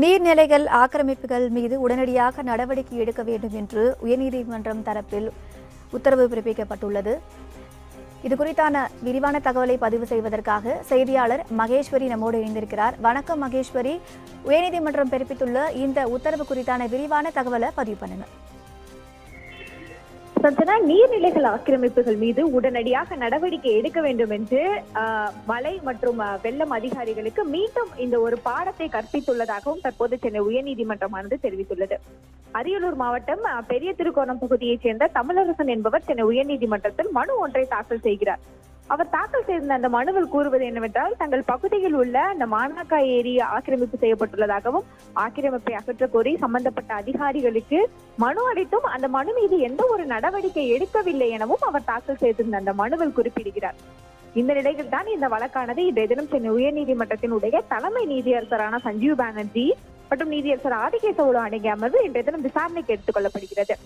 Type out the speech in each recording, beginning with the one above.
நீர்நிலைகள் ஆக்கிரமிப்புகள் மீது உடனடியாக நடவடிக்கை எடுக்க வேண்டும் என்று உயர்நீதிமன்றம் தரப்பில் உத்தரவு பிறப்பிக்கப்பட்டுள்ளது. இது குறித்தான விரிவான தகவலை பதிவு செய்வதற்காக செய்தியாளர் மகேஸ்வரி நம்மோடு இணைந்திருக்கிறார். வணக்கம் மகேஸ்வரி. உயர்நீதிமன்றம் பிறப்பித்துள்ள இந்த உத்தரவு குறித்தான விரிவான தகவலை பதிவு பண்ணுங்க. சஞ்சனா நீர்நிலைகள் ஆக்கிரமிப்புகள் மீது உடனடியாக நடவடிக்கை எடுக்க வேண்டும் என்று ஆஹ், மழை மற்றும் வெள்ளம் அதிகாரிகளுக்கு மீண்டும் இந்த ஒரு பாடத்தை கற்பித்துள்ளதாகவும் தற்போது சென்னை உயர்நீதிமன்றமானது தெரிவித்துள்ளது. அரியலூர் மாவட்டம் பெரிய திருக்கோணம் பகுதியைச் சேர்ந்த தமிழரசன் என்பவர் சென்னை உயர்நீதிமன்றத்தில் மனு ஒன்றை தாக்கல் செய்கிறார். அவர் தாக்கல் செய்திருந்த அந்த மனுவில் கூறுவது என்னவென்றால் தங்கள் பகுதியில் உள்ள அந்த மானாக்காய் ஏரி ஆக்கிரமிப்பு செய்யப்பட்டுள்ளதாகவும் ஆக்கிரமிப்பை அகற்ற கோரி சம்பந்தப்பட்ட அதிகாரிகளுக்கு மனு அளித்தும் அந்த மனு மீது எந்த ஒரு நடவடிக்கை எடுக்கவில்லை எனவும் அவர் தாக்கல் செய்திருந்த அந்த மனுவில் குறிப்பிடுகிறார். இந்த நிலையில் தான் இந்த வழக்கானது இன்றைய தினம் சென்னை உயர்நீதிமன்றத்தினுடைய தலைமை நீதியரசரான சஞ்சீவ் பானர்ஜி மற்றும் நீதியரசர் ஆதிகேசவோடு அடங்கிய அமர்வு இன்றைய தினம் விசாரணைக்கு எடுத்துக் கொள்ளப்படுகிறது.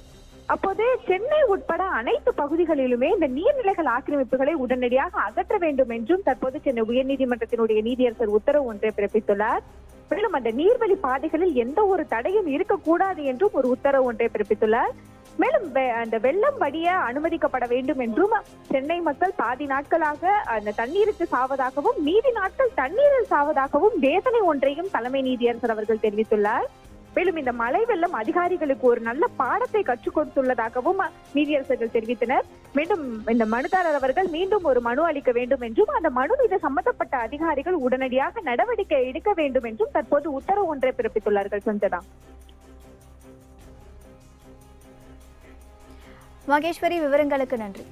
அப்போது சென்னை உட்பட அனைத்து பகுதிகளிலுமே இந்த நீர்நிலைகள் ஆக்கிரமிப்புகளை உடனடியாக அகற்ற வேண்டும் என்றும் தற்போது சென்னை உயர்நீதிமன்றத்தினுடைய நீதியரசர் உத்தரவு ஒன்றை பிறப்பித்துள்ளார். மேலும் அந்த நீர்வழி பாதைகளில் எந்த ஒரு தடையும் இருக்கக்கூடாது என்றும் ஒரு உத்தரவு ஒன்றை பிறப்பித்துள்ளார். மேலும் வெ- அந்த வெள்ளம் வடிய அனுமதிக்கப்பட வேண்டும் என்றும் சென்னை மக்கள் பாதி நாட்களாக அந்த தண்ணீருக்கு சாவதாகவும் மீதி நாட்கள் தண்ணீரில் சாவதாகவும் வேதனை ஒன்றையும் தலைமை நீதியரசர் அவர்கள் தெரிவித்துள்ளார். மேலும் இந்த மழை வெள்ளம் அதிகாரிகளுக்கு ஒரு நல்ல பாடத்தை கற்றுக் கொடுத்துள்ளதாகவும் நீதியரசர்கள் தெரிவித்தனர். மீண்டும் இந்த மனுதாரர் அவர்கள் மீண்டும் ஒரு மனு அளிக்க வேண்டும் என்றும் அந்த மனு மீது சம்பந்தப்பட்ட அதிகாரிகள் உடனடியாக நடவடிக்கை எடுக்க வேண்டும் என்றும் தற்போது உத்தரவு ஒன்றை பிறப்பித்துள்ளார்கள் சஞ்சனா. மகேஸ்வரி விவரங்களுக்கு நன்றி.